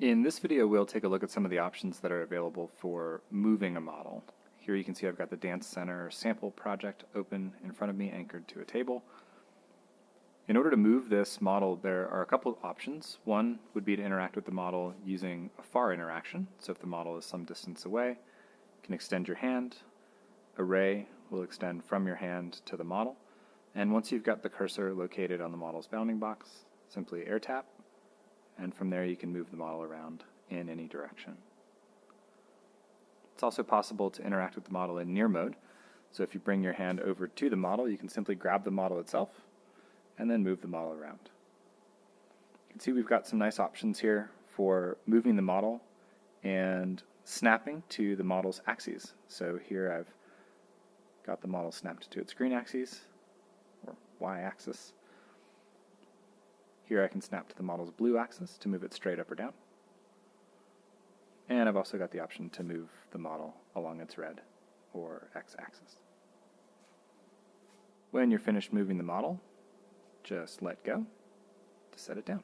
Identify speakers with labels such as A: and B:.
A: In this video, we'll take a look at some of the options that are available for moving a model. Here you can see I've got the Dance Center sample project open in front of me, anchored to a table. In order to move this model, there are a couple of options. One would be to interact with the model using a far interaction. So if the model is some distance away, you can extend your hand. A ray will extend from your hand to the model. And once you've got the cursor located on the model's bounding box, simply air tap and from there you can move the model around in any direction. It's also possible to interact with the model in near mode. So if you bring your hand over to the model, you can simply grab the model itself and then move the model around. You can see we've got some nice options here for moving the model and snapping to the model's axes. So here I've got the model snapped to its green axis, or y-axis, here I can snap to the model's blue axis to move it straight up or down. And I've also got the option to move the model along its red or x-axis. When you're finished moving the model, just let go to set it down.